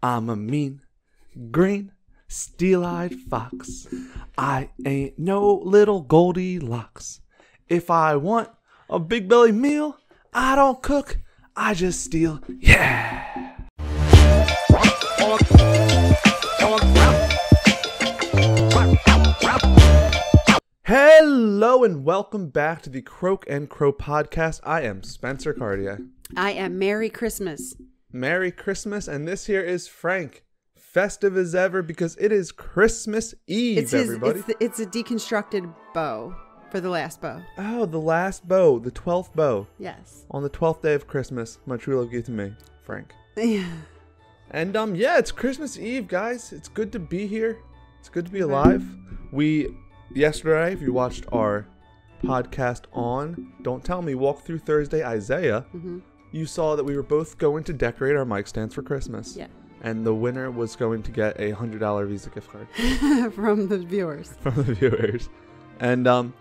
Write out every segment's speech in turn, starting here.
I'm a mean, green, steel eyed fox. I ain't no little Goldilocks. If I want a big belly meal, I don't cook, I just steal. Yeah. Hello and welcome back to the Croak and Crow podcast. I am Spencer Cartier. I am Merry Christmas. Merry Christmas, and this here is Frank. Festive as ever because it is Christmas Eve, It's his. everybody. It's, the, it's a deconstructed bow for the last bow. oh, the last bow, the twelfth bow. Yes. On the twelfth day of Christmas, my true love gave to me, Frank. Yeah. And um, yeah, it's Christmas Eve, guys. It's good to be here. It's good to be alive. We yesterday, if you watched our podcast on Don't Tell Me Walk Through Thursday Isaiah, Mm-hmm. You saw that we were both going to decorate our mic stands for Christmas. Yeah. And the winner was going to get a hundred dollar Visa gift card From the viewers. from the viewers. And um,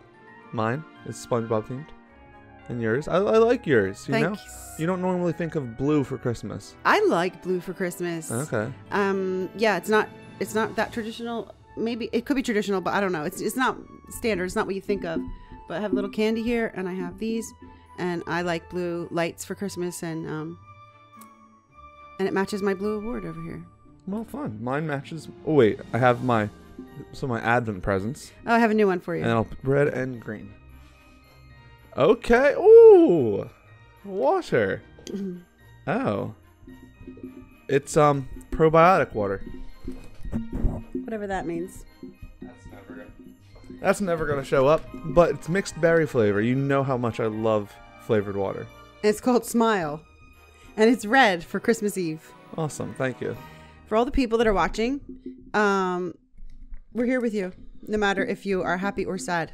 mine is SpongeBob themed, and yours. I, I like yours. You know, Thanks. you don't normally think of blue for Christmas. I like blue for Christmas. Okay. Um. Yeah. It's not. It's not that traditional. Maybe it could be traditional, but I don't know. It's it's not standard. It's not what you think of. But I have a little candy here, and I have these, and I like blue lights for Christmas, and um. And it matches my blue award over here. Well, fun. Mine matches. Oh wait, I have my so my Advent presents, Oh, I have a new one for you. and I'll put red and green. Okay. Ooh, water. Oh, it's um probiotic water. Whatever that means. That's never gonna show up, but it's mixed berry flavor. You know how much I love flavored water. It's called Smile. And it's red for Christmas Eve. Awesome. Thank you. For all the people that are watching, um, we're here with you, no matter if you are happy or sad.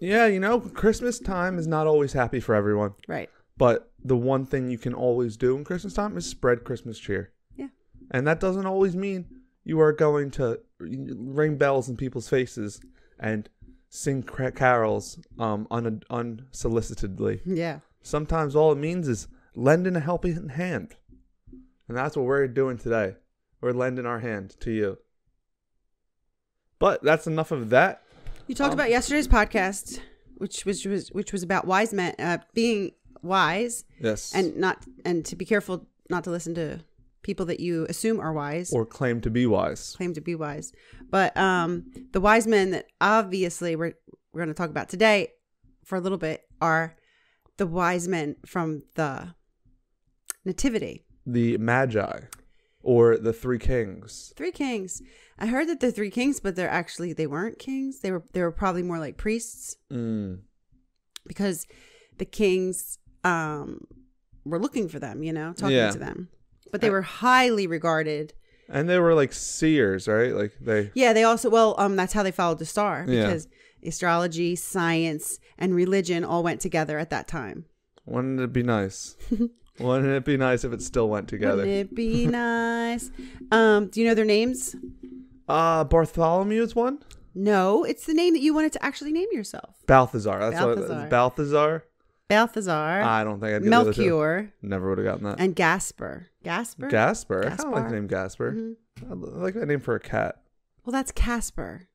Yeah, you know, Christmas time is not always happy for everyone. Right. But the one thing you can always do in Christmas time is spread Christmas cheer. Yeah. And that doesn't always mean you are going to ring bells in people's faces and sing cra- carols um, un- unsolicitedly. Yeah. Sometimes all it means is lending a helping hand. And that's what we're doing today. We're lending our hand to you. But that's enough of that. You talked Um, about yesterday's podcast, which was, was which was about wise men uh, being wise Yes. and not and to be careful not to listen to people that you assume are wise. or claim to be wise. claim to be wise. But um, the wise men that obviously we're we're going to talk about today for a little bit are the wise men from the Nativity. The Magi or the Three Kings. Three kings. I heard that they're three kings, but they're actually they weren't kings. They were they were probably more like priests Mm. because the kings um were looking for them, you know, talking Yeah. to them. But they were highly regarded. And they were like seers, right? Like they. Yeah, they also well, um, that's how they followed the star Yeah. because astrology, science, and religion all went together at that time. Wouldn't it be nice? Wouldn't it be nice if it still went together? Wouldn't it be nice? Um, do you know their names? Uh Bartholomew is one. No, it's the name that you wanted to actually name yourself. Balthazar. That's what Balthazar. Balthazar, I don't think I'd get the other two. Melchior, Never would have gotten that. and Gasper. Gasper. Gasper. I kind of like the name Gasper. Mhm. I like that name for a cat. Well, that's Casper.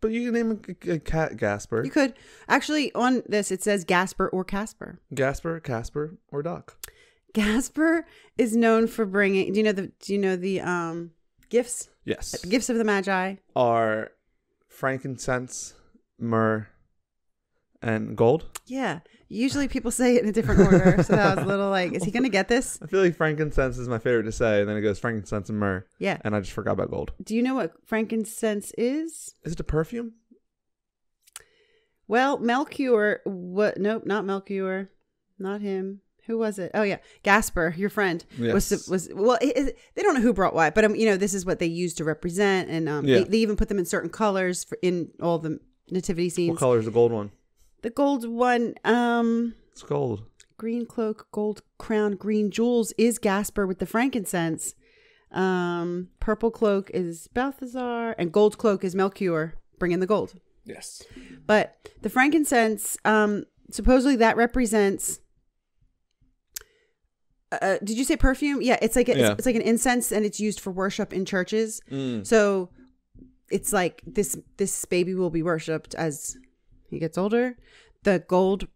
But you can name a, a cat Gasper. You could actually on this it says Gasper or Casper. Gasper, Casper, or Doc. Gasper is known for bringing. Do you know the? Do you know the um gifts? Yes. The gifts of the Magi. Are frankincense, myrrh, and gold. Yeah. Usually people say it in a different order, so that was a little like, is he gonna get this? I feel like frankincense is my favorite to say, and then it goes frankincense and myrrh, Yeah. and I just forgot about gold. Do you know what frankincense is? Is it a perfume? Well, Melchior. What? Nope, not Melchior. Not him. Who was it? Oh yeah, Gasper, your friend. Was Yes. was well. It, it- they don't know who brought what, but um, you know, this is what they use to represent, and um, Yeah. they, they even put them in certain colors for in all the nativity scenes. What color is the gold one? The gold one, um, It's gold. green cloak, gold crown, green jewels is Gasper with the frankincense. Um, purple cloak is Balthazar, and gold cloak is Melchior, bringing the gold. Yes. But the frankincense, um, supposedly that represents uh, did you say perfume? Yeah, it's like a, Yeah. It's, it's like an incense, and it's used for worship in churches. Mm. So it's like this this baby will be worshipped as he gets older. The gold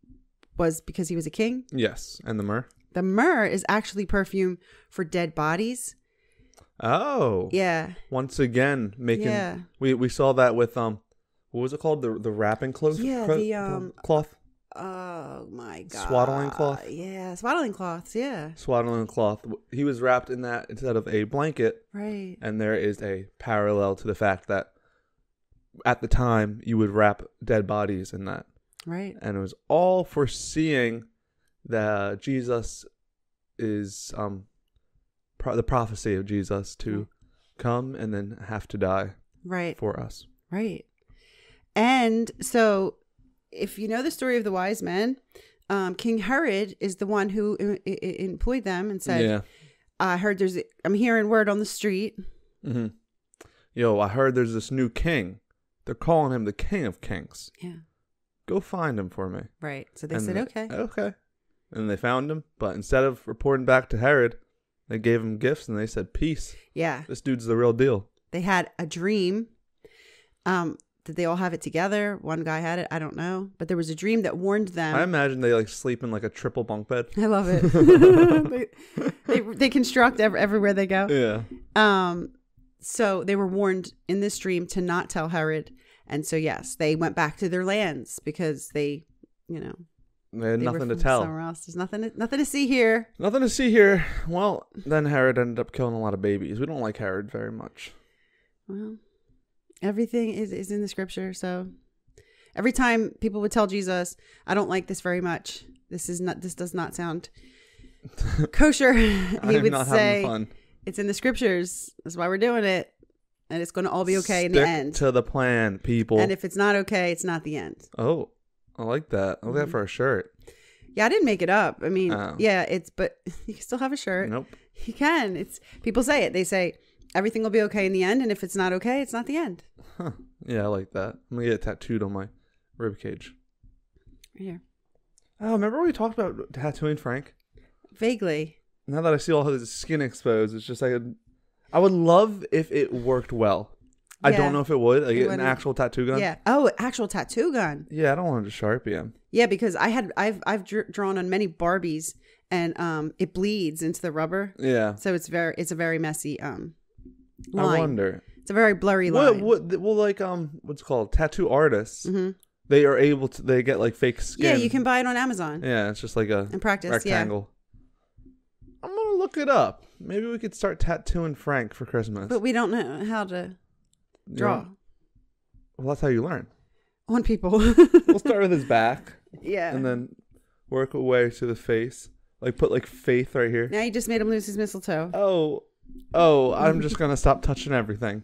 was because he was a king. Yes, and the myrrh. The myrrh is actually perfume for dead bodies. Oh, Yeah, once again making. Yeah. We we saw that with um, what was it called? The the wrapping cloth. Yeah, the, um, cloth. Oh my god. Swaddling cloth? Yeah, swaddling cloths. Yeah. Swaddling cloth. He was wrapped in that instead of a blanket, Right. and there is a parallel to the fact that at the time you would wrap dead bodies in that, Right. and it was all foreseeing that Jesus is um pro- the prophecy of Jesus to come and then have to die Right. for us. Right. And so, if you know the story of the wise men, um, King Herod is the one who uh, uh, uh, employed them and said, yeah. "I heard there's, a, I'm hearing word on the street. hmm Yo, I heard there's this new king. They're calling him the King of Kings. Yeah. Go find him for me. Right. So they And said, they- okay. Okay. And they found him, but instead of reporting back to Herod, they gave him gifts and they said, "Peace. Yeah. This dude's the real deal." They had a dream. Um, did they all have it together? One guy had it. I don't know. But there was a dream that warned them. I imagine they like sleep in like a triple bunk bed. I love it. they, they they construct ev- everywhere they go. Yeah. Um, so they were warned in this dream to not tell Herod, and so yes, they went back to their lands because they, you know, They had they nothing to tell. Somewhere else, there's nothing, nothing to see here. Nothing to see here. Well, then Herod ended up killing a lot of babies. We don't like Herod very much. Well, everything is is in the scripture. So every time people would tell Jesus, "I don't like this very much. This is not. This does not sound kosher," he would not say, fun. "It's in the scriptures. That's why we're doing it." And it's going to all be okay in the end. to the plan, people. And if it's not okay, it's not the end. oh, I like that. I like that Mhm. for a shirt. Yeah, I didn't make it up. I mean, Oh. yeah, it's but you can still have a shirt. Nope. You can. It's people say it. They say everything will be okay in the end, and if it's not okay, it's not the end. Huh. Yeah, I like that. I'm gonna get it tattooed on my rib cage. Right here, Oh, remember we talked about tattooing Frank? vaguely. Now that I see all his skin exposed, it's just like a, I would love if it worked well. I Yeah. don't know if it would. Like It an wouldn't. actual tattoo gun. Yeah. Oh, actual tattoo gun. Yeah, I don't want to sharpie him. Yeah, because I had I've I've dr- drawn on many Barbies, and um, it bleeds into the rubber, Yeah. so it's very it's a very messy um I wonder. It's a very blurry What, line. what, well, like um, what's it called tattoo artists? hmm They are able to. They get like fake skin. Yeah, you can buy it on Amazon Yeah, it's just like a and practice. rectangle. Look it up. Maybe we could start tattooing Frank for Christmas. But we don't know how to draw know? Well, that's how you learn. on people. We'll start with his back yeah. and then work away to the face. Like put like faith right here. now you just made him lose his mistletoe. Oh, oh! I'm just gonna stop touching everything.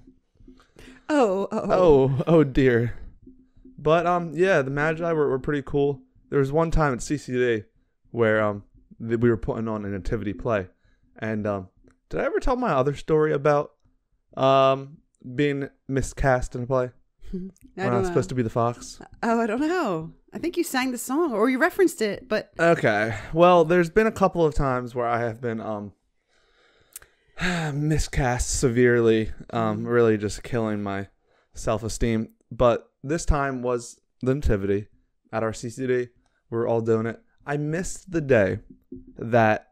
Oh, oh, Oh, oh dear. But um, yeah, the Magi were, were pretty cool. There was one time at CCD where um th- we were putting on a nativity play, and um, did I ever tell my other story about um being miscast in a play? I When I don't was supposed to be the fox. Oh, I don't know. I think you sang the song or you referenced it, but Okay. Well, there's been a couple of times where I have been um miscast severely, um really just killing my self-esteem. But this time was the nativity at our CCD. We are all doing it. I missed the day that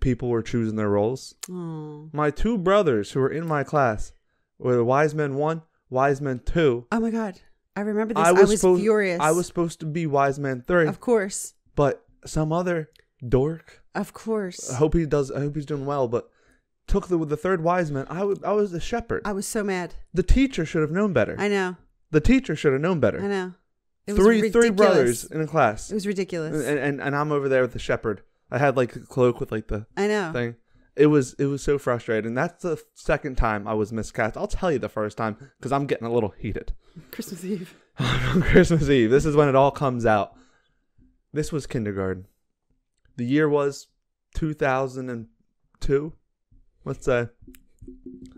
people were choosing their roles. oh, My two brothers who were in my class were Wise Men 1, Wise Men 2. oh my god, I remember this. I I was was, supposed- furious. I was supposed to be Wise Man 3, of course, but some other dork of course. I hope he does. I hope he's doing well. But took the the third wise man. I. I was the shepherd. I was so mad. the teacher should have known better. I know. the teacher should have known better. I know. It was Three three brothers in a class, It was ridiculous. and, and and I'm over there with the shepherd. I had like a cloak with like the I know. thing. It was it was so frustrating. That's the second time I was miscast. I'll tell you the first time because I'm getting a little heated. Christmas Eve. Christmas Eve. This is when it all comes out. This was kindergarten. The year was 2002. Let's say.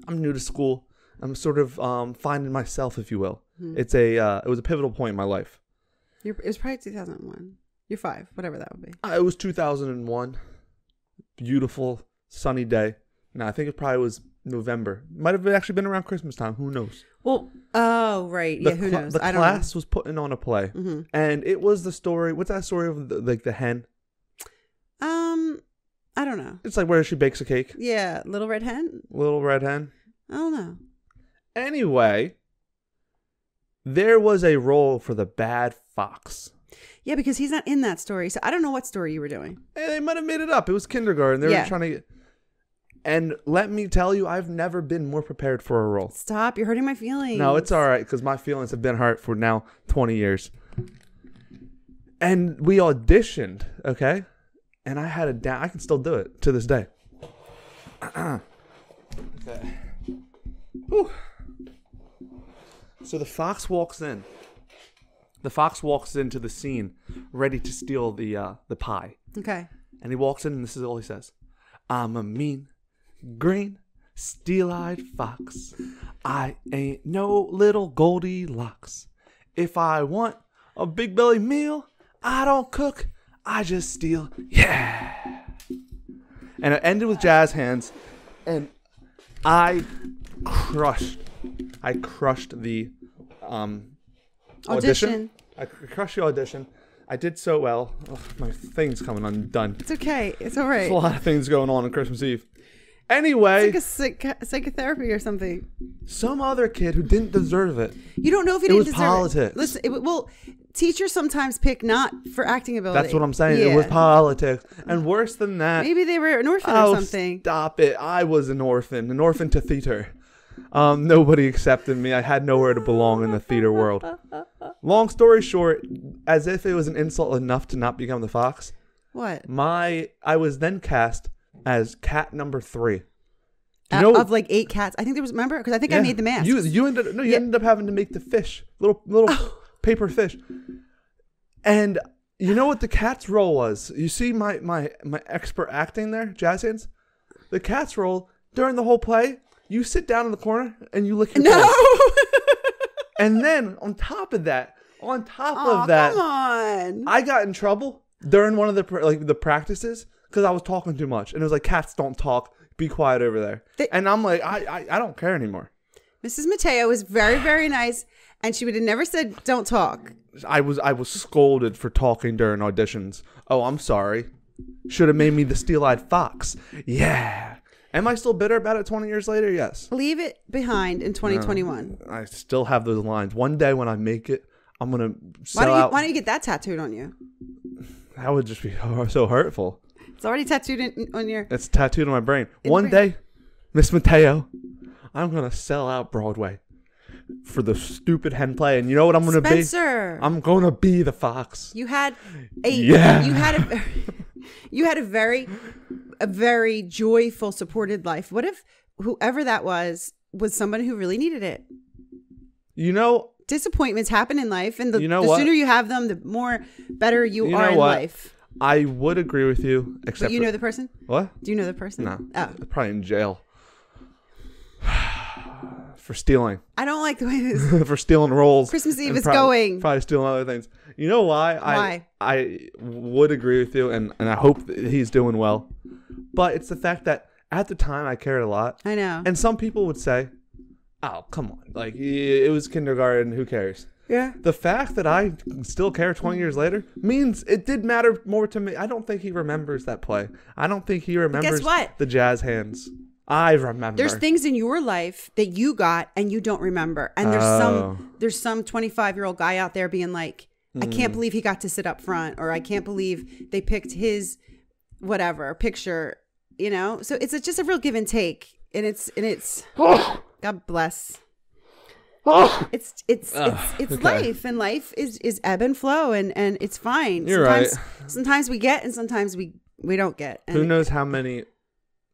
I'm new to school. I'm sort of um, finding myself, if you will. Hmm. It's a uh, it was a pivotal point in my life. You're, it was probably 2001. You're five, whatever that would be. Uh, it was 2001. beautiful sunny day. No, I think it probably was November. Might have actually been around Christmas time. Who knows? Well, oh right, The yeah. Who cla- knows? The I don't class was putting on a play, know. and it was the story. What's that story of the, like the hen? Um, I don't know. It's like where she bakes a cake. Yeah, Little Red Hen. Little red hen. I don't know. Anyway, there was a role for the bad fox. Yeah, because he's not in that story, so I don't know what story you were doing. Hey, they might have made it up. It was kindergarten. They Yeah. were trying to get. And let me tell you, I've never been more prepared for a role. Stop! You're hurting my feelings. No, it's all right because my feelings have been hurt for now 20 years. And we auditioned, okay? And I had a down. I can still do it to this day. okay. Whew. So the fox walks in. The fox walks into the scene, ready to steal the uh, the pie. okay. And he walks in, and this is all he says I'm a mean, green, steel eyed fox. I ain't no little Goldilocks. If I want a big belly meal, I don't cook, I just steal. Yeah. And it ended with jazz hands, and I crushed. I crushed the um, audition. Audition. I crushed the audition. I did so well. Ugh, my thing's coming undone. It's okay. It's all right. There's a lot of things going on on Christmas Eve. Anyway, Like a psych- psychotherapy or something. some other kid who didn't deserve it. You don't know if he It didn't was deserve politics. it. Listen, it, well, teachers sometimes pick not for acting ability. That's what I'm saying. It was politics. And worse than that, Maybe they were an orphan oh, or something. stop it. I was an orphan, an orphan to theater. Um, nobody accepted me. I had nowhere to belong in the theater world. Long story short, as if it was an insult enough to not become the fox, What? my I was then cast as cat number three. You know- of like eight cats. I think there was. Remember? Because I think I made the mask. You you ended no, you Yeah. ended up having to make the fish, little little paper fish. And you know what the cat's role was? You see my my my expert acting there, jazz hands. The cat's role during the whole play, you sit down in the corner and you lick your no. And then on top of that, on top Aw, of that, come on. I got in trouble during one of the like the practices because I was talking too much, and it was like cats don't talk, be quiet over there. They- and I'm like, I, I I don't care anymore. Mrs. Mateo was very, very nice, and she would have never said, "Don't talk." I was I was scolded for talking during auditions. Oh, I'm sorry. Should have made me the steel-eyed fox. Yeah. Am I still bitter about it 20 years later? Yes. Leave it behind in 2021. I still have those lines. One day when I make it, I'm gonna Why sell don't you out. Why don't you get that tattooed on you? that would just be so hurtful. It's already tattooed in, on your. It's tattooed on my brain. One brain. day, Miss Mateo, I'm gonna sell out Broadway for the stupid hen play, and you know what I'm gonna Spencer, be? I'm gonna be the fox. you had a. Yeah. You had a. You had a very, a very joyful, supported life. What if whoever that was was somebody who really needed it? You know, Disappointments happen in life, and the, You know the sooner you have them, the more better you, You are in what? life. I would agree with you, except But you know the person. what? Do you know the person? No, Oh, probably in jail for stealing, I don't like the way this. for stealing rolls. Christmas Eve is prob- going. Probably stealing other things. You know why? Why? I I would agree with you, and and I hope that he's doing well. But it's the fact that at the time I cared a lot, I know. and some people would say, "Oh, come on! Like it was kindergarten. Who cares?" yeah. The fact that I still care 20 years later means it did matter more to me. I don't think he remembers that play. I don't think he remembers what? the jazz hands. I remember. There's things in your life that you got and you don't remember. And there's Oh. some there's some 25 year old guy out there being like, I can't Mm. believe he got to sit up front, or I can't believe they picked his whatever picture. You know, so it's a, just a real give and take, and it's and it's God bless. It's it's Ugh, it's it's okay. life, and life is is ebb and flow, and and it's fine. You're sometimes, right. Sometimes we get, and sometimes we we don't get. And Who knows how many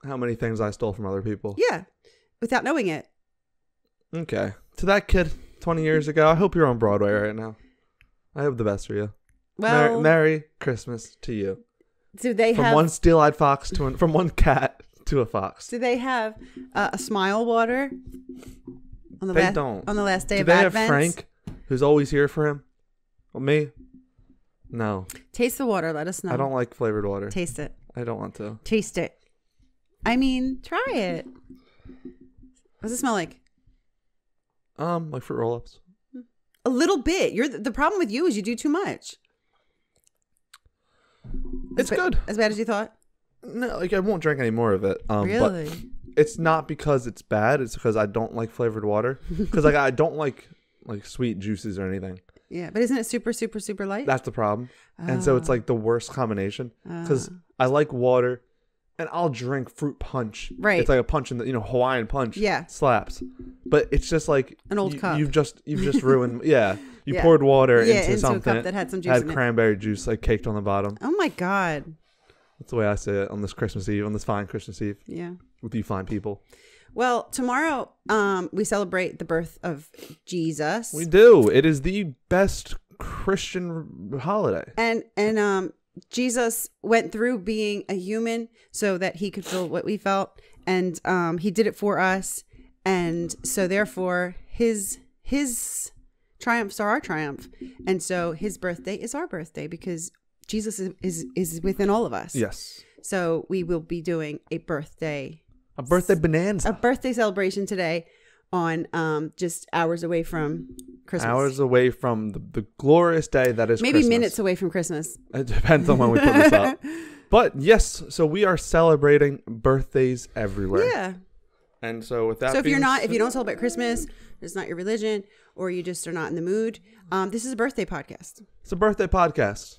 how many things I stole from other people. Yeah, without knowing it. Okay. To that kid 20 years ago, I hope you're on Broadway right now. I hope the best for you. Mer- Well, Merry Christmas to you. do they From have one steel-eyed fox to an, from one cat to a fox. do they have uh, a smile water on the They last don't. on the last day Do of they have Frank, who's always here for him? Well, me? No. Taste the water. Let us know. I don't like flavored water. taste it. I don't want to. Taste it. I mean, try it. What does it smell like? Um, like fruit roll-ups. A little bit. You're the, the problem with you is you do too much. It's Ba- good. As bad as you thought. No, like I won't drink any more of it. Um, but really? it's not because it's bad. It's because I don't like flavored water. Because like I don't like like sweet juices or anything. Yeah, but isn't it super, super, super light? That's the problem. And so it's Ah. like the worst combination. Because Ah. I like water, and I'll drink fruit punch. Right. It's like a punch in the you know Hawaiian punch. Yeah. Slaps. But it's just like An old cup. You've just you've just ruined. yeah. You Yeah. poured water Yeah, into, into something that had some juice had in it. cranberry juice like caked on the bottom. oh my god. That's the way I say it on this Christmas Eve, on this fine Christmas Eve Yeah. with you fine people. Well, tomorrow um we celebrate the birth of Jesus. We do. It is the best Christian holiday. and and um Jesus went through being a human so that he could feel what we felt and um he did it for us and so therefore his his triumphs are our triumph and so his birthday is our birthday because Jesus is is, is within all of us. Yes. So we will be doing a birthday A birthday bonanza. a birthday celebration today on um just hours away from Christmas. Hours away from the, the glorious day that is maybe Christmas. minutes away from Christmas. It depends on when we put this up. But yes, so we are celebrating birthdays everywhere. Yeah. And so with that So if you're not, if you don't celebrate Christmas, it's not your religion, or you just are not in the mood, um, this is a birthday podcast. It's a birthday podcast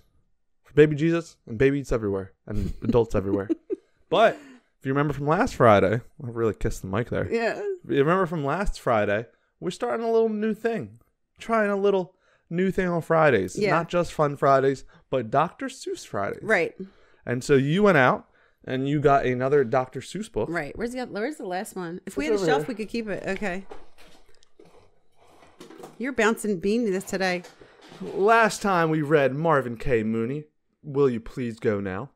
for baby Jesus and babies everywhere and adults everywhere. But if you remember from last Friday, I really kissed the mic there. Yeah. If you remember from last Friday, we're starting a little new thing. Trying a little new thing on Fridays. Yeah. Not just fun Fridays, but Dr. Seuss Fridays. Right. And so you went out and you got another Dr. Seuss book. Right. Where's the Where's the last one? If we had a shelf, we could keep it. Okay. You're bouncing bean this today. Last time we read Marvin K. Mooney, Will You Please Go Now?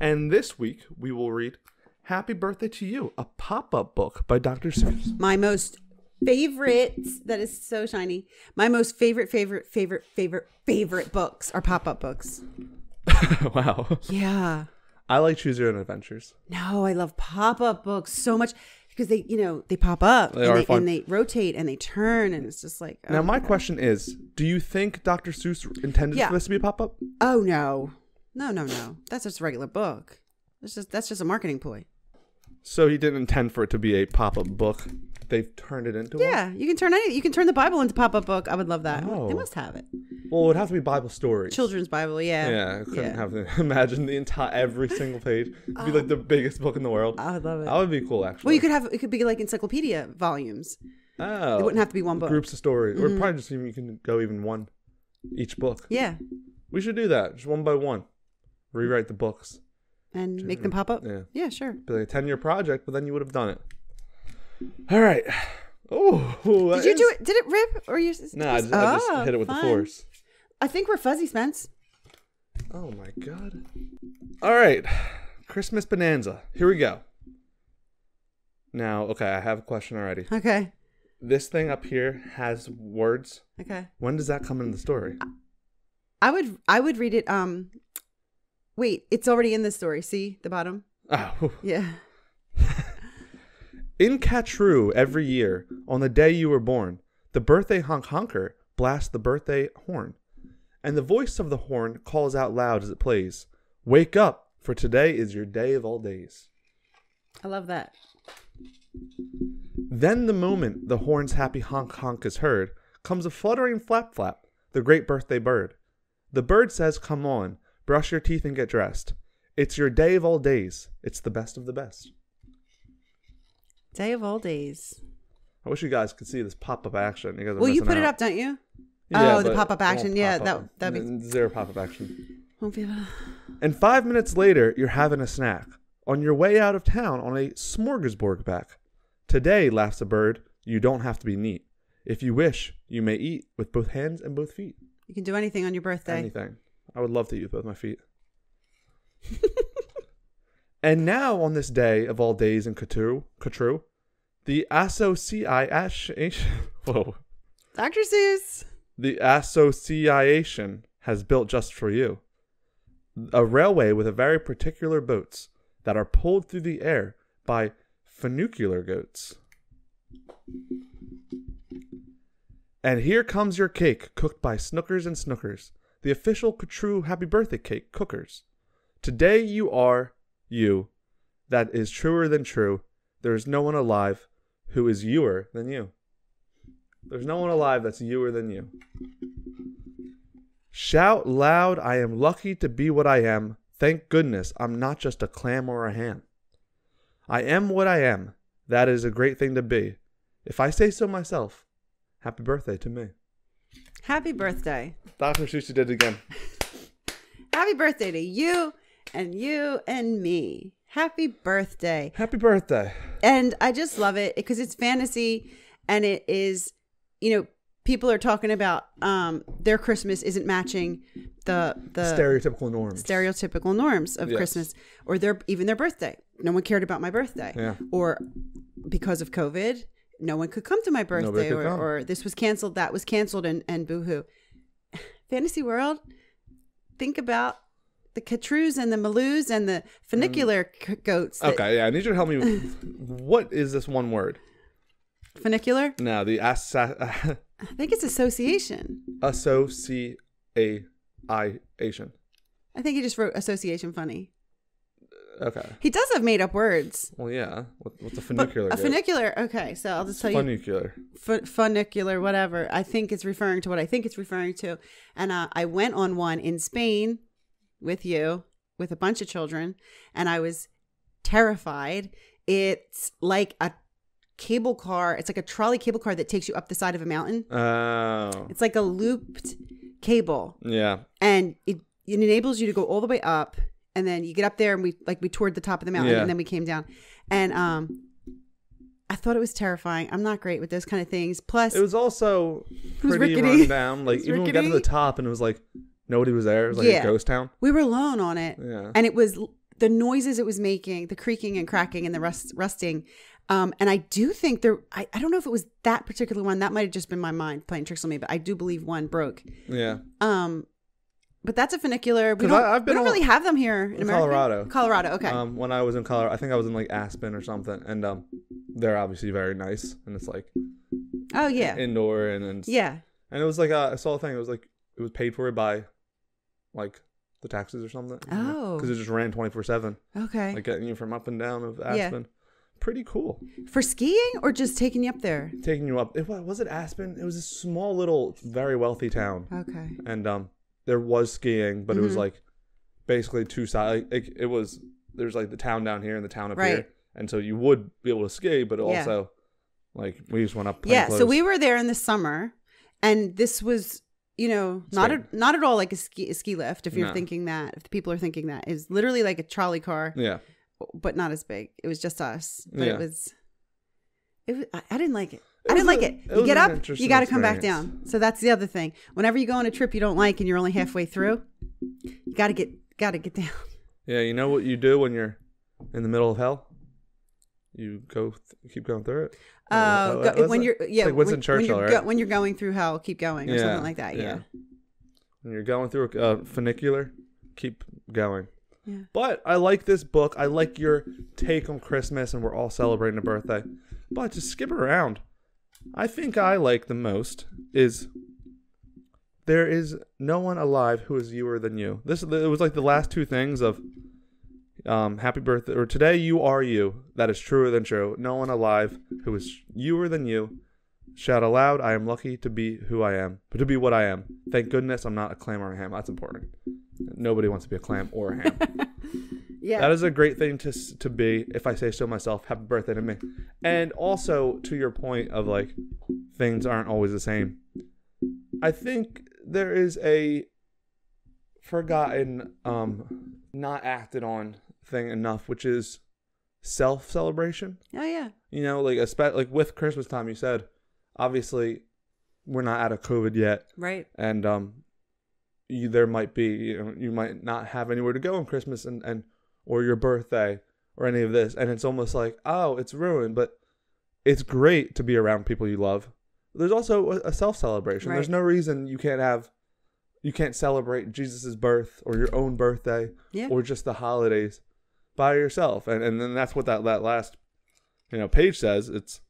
And this week we will read Happy Birthday to You, a pop up book by Dr. Seuss. My most favorite. That is so shiny. My most favorite, favorite, favorite, favorite, favorite books are pop up books. wow. Yeah. I like Choose Your Own Adventures. No, I love pop up books so much because they, you know, they pop up They and, they, and they rotate and they turn and it's just like. Oh, now, oh my God. question is Do you think Dr. Seuss intended Yeah. for this to be a pop up? Oh no, no, no, no. That's just a regular book. That's just that's just a marketing ploy. So he didn't intend for it to be a pop up book. They've turned it into one? Yeah, you can turn any, you can turn the Bible into pop up book. I would love that. Oh. They must have it. Well, it would have to be Bible stories. Children's Bible. Yeah. Yeah, I couldn't Yeah. have to imagine the entire every single page. It'd be like the biggest book in the world. I would love it. That would be cool, actually. well, you could have it could be like encyclopedia volumes. Oh, It wouldn't have to be one book. Mm-hmm. groups of stories, or probably just even you can go even one each book. Yeah, We should do that, just one by one. Rewrite the books. And make them pop up. Yeah, Yeah, sure. like a ten year project, but then you would have done it. All right. Oh, Did you do it? Did it rip or you? No, I just, I just Oh, hit it with fun. the force. I think we're fuzzy, Spence. Oh my god. All right. Christmas Bonanza. Here we go. Now, okay, I have a question already. Okay. This thing up here has words. Okay. When does that come in the story? I would I would read it. Um, wait, it's already in the story. See the bottom. Oh. Yeah. In Katroo, every year, on the day you were born, the birthday honk honker blasts the birthday horn, and the voice of the horn calls out loud as it plays, Wake up, for today is your day of all days. I love that. Then, the moment the horn's happy honk honk is heard, comes a fluttering flap flap, the great birthday bird. The bird says, Come on, brush your teeth and get dressed. It's your day of all days. It's the best of the best. Day of all days. I wish you guys could see this pop up action. You guys are Well, you put it up, don't you? Yeah, oh, the pop-up it won't action. Yeah, that that'd be. Zero pop up action. Won't be And five minutes later, you're having a snack on your way out of town on a smorgasbord back. Today, laughs the bird, you don't have to be neat. If you wish, you may eat with both hands and both feet. You can do anything on your birthday. Anything. I would love to eat with both my feet. and now, on this day of all days in Katroo, Katroo, the association, whoa, Dr. Seuss. the association has built just for you. a railway with a very particular boats that are pulled through the air by funicular goats. And here comes your cake, cooked by Snookers and Snookers, the official true happy birthday cake cookers. Today you are you. That is truer than true. There is no one alive who is youer than you. There's no one alive that's youer than you. Shout loud, I am lucky to be what I am. Thank goodness I'm not just a clam or a ham. I am what I am. That is a great thing to be. If I say so myself, happy birthday to me. Happy birthday. Dr. Sushi did it again. Happy birthday to you and you and me. Happy birthday. Happy birthday. And I just love it because it's fantasy and it is, you know, people are talking about um their Christmas isn't matching the the Stereotypical norms. stereotypical norms of Yes. Christmas or their even their birthday. No one cared about my birthday. Yeah. Or because of COVID, no one could come to my birthday or, or this was canceled, that was canceled and and boohoo. Fantasy world, think about the Katroos and the Maloos and the funicular mm. c- goats. that- Okay, yeah, I need you to help me. what is this one word? Funicular? Now, the assa- I think it's association. association. I think he just wrote association funny. Okay. He does have made up words. Well, yeah. What, what's a But funicular? a goat? funicular, okay, so I'll just tell you Funicular. funicular, whatever. I think it's referring to what I think it's referring to. And uh, I went on one in Spain with you, with a bunch of children, and I was terrified. It's like a cable car. It's like a trolley cable car that takes you up the side of a mountain. Oh. It's like a looped cable, Yeah. and it, it enables you to go all the way up, and then you get up there, and we like we toured the top of the mountain, Yeah. and then we came down, and um. I thought it was terrifying. I'm not great with those kind of things. Plus, It was also was pretty rickety. run down. Like even when we got to the top and it was like nobody was there. It was like Yeah. a ghost town. we were alone on it. Yeah. and it was the noises it was making, the creaking and cracking and the rust, rusting. Um, and I do think there, I, I don't know if it was that particular one. That might have just been my mind playing tricks on me, but I do believe one broke. Yeah. Um, but that's a funicular. We don't, I- I've been we don't really have them here in, in America. Colorado. Colorado, okay. Um, when I was in Colorado, I think I was in like Aspen or something, and um, they're obviously very nice, and it's like oh yeah, indoor, and and, yeah. and it was like uh, I saw a thing. It was like it was paid for by, like, the taxes or something. Oh. because it just ran twenty four seven, Okay. like getting you from up and down of Aspen. Yeah. Pretty cool. For skiing or just taking you up there? Taking you up. It was, was it Aspen? It was a small little, very wealthy town, Okay. and um, there was skiing, but it was Mhm. like basically two sides. Like, it, it was there's like the town down here and the town up Right. here, and so you would be able to ski, but Yeah. also like we just went up. Yeah, so we were there in the summer, and this was, you know, not at, not at all like a ski a ski lift. If you're No. thinking that, if the people are thinking that, is literally like a trolley car, Yeah, but not as big. It was just us, but Yeah. it was. It was, I, I didn't like it. I didn't like it. it You get up, you got to come back down. So that's the other thing. Whenever you go on a trip you don't like and you're only halfway through, you got to get got to get down. yeah. You know what you do when you're in the middle of hell? You go, th- keep going through it. Uh, what- go- when it? you're yeah, like Winston when, Churchill, when you're, right? when you're going through hell, keep going or something like that. Yeah. When you're going through a uh, funicular, keep going. Yeah. But I like this book. I like your take on Christmas, and we're all celebrating a birthday. But just skip around, I think I like the most is there is no one alive who is youer than you. This it was like the last two things of um, happy birthday or today you are you. That is truer than true. No one alive who is youer than you. Shout aloud, I am lucky to be who I am, but to be what I am. Thank goodness I'm not a clam or a ham. That's important. Nobody wants to be a clam or a ham. Yeah. That is a great thing to to be. If I say so myself, happy birthday to me. And also to your point of like things aren't always the same. I think there is a forgotten, um, not acted on thing enough, which is self celebration. oh yeah. You know, like espe- like with Christmas time, you said obviously we're not out of COVID yet, Right. and um, you there might be you know you might not have anywhere to go on Christmas and and or your birthday or any of this, and it's almost like oh it's ruined, but it's great to be around people you love. There's also a, self celebration. There's no reason you can't have you can't celebrate Jesus' birth or your own birthday Yeah. or just the holidays by yourself. And and then that's what that, that last you know page says. It's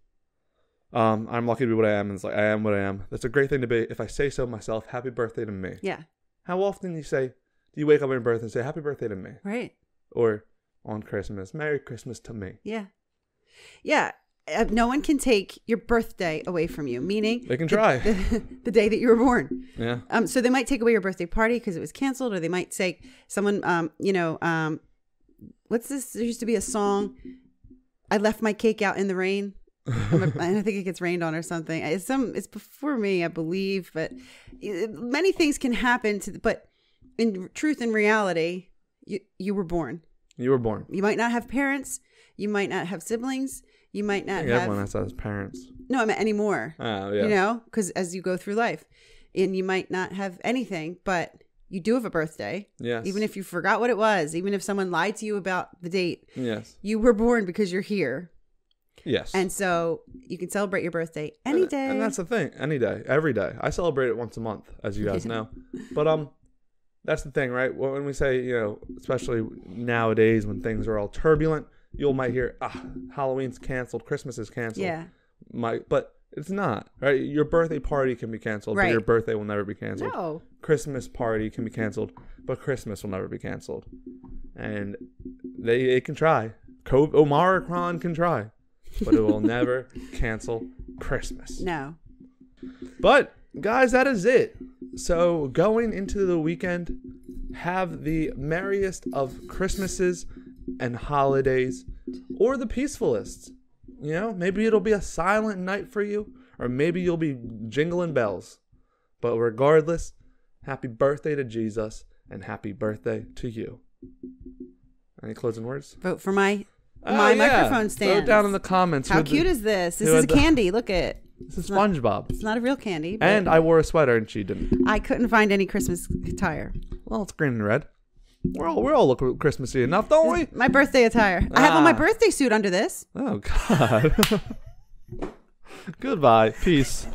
um I'm lucky to be what I am and it's like I am what I am. That's a great thing to be. If I say so myself, happy birthday to me. Yeah. How often do you say do you wake up on your birthday and say happy birthday to me? Right. Or on Christmas, Merry Christmas to me. Yeah. Yeah. Uh, no one can take your birthday away from you, meaning They can try. the, the day that you were born. Yeah. Um, so they might take away your birthday party because it was canceled, or they might say someone, um, you know, um, what's this? There used to be a song. I left my cake out in the rain. And I think it gets rained on or something. It's some. It's before me, I believe, but uh, many things can happen. To but in truth and reality, you you were born. You were born. You might not have parents. You might not have siblings. You might not have. everyone has parents. no, I meant anymore Oh yeah. you know because as you go through life and you might not have anything but you do have a birthday Yes. even if you forgot what it was even if someone lied to you about the date Yes. you were born because you're here Yes. and so you can celebrate your birthday any And- day And that's the thing. Any day, every day. I celebrate it once a month, as you guys know. But um, that's the thing, right? When we say, you know, especially nowadays when things are all turbulent, you'll might hear, ah, Halloween's canceled, Christmas is canceled. yeah My, but it's not, right? Your birthday party can be canceled, but your birthday will never be canceled. no Christmas party can be canceled, but Christmas will never be canceled. And they it can try. COVID, Omicron can try, but it will never cancel Christmas. no But guys, that is it. So going into the weekend, have the merriest of Christmases and holidays, or the peacefulest. You know, maybe it'll be a silent night for you, or maybe you'll be jingling bells. But regardless, happy birthday to Jesus and happy birthday to you. Any closing words? vote for my Oh, my yeah. microphone stand down in the comments. how who the- cute is this this is a the- candy look at it This is SpongeBob. it's not a real candy And I wore a sweater and she didn't. i couldn't find any christmas attire Well, it's green and red. We're all we all look Christmassy enough, don't we? my birthday attire i have on my Ah. birthday suit under this Oh God. Goodbye. Peace.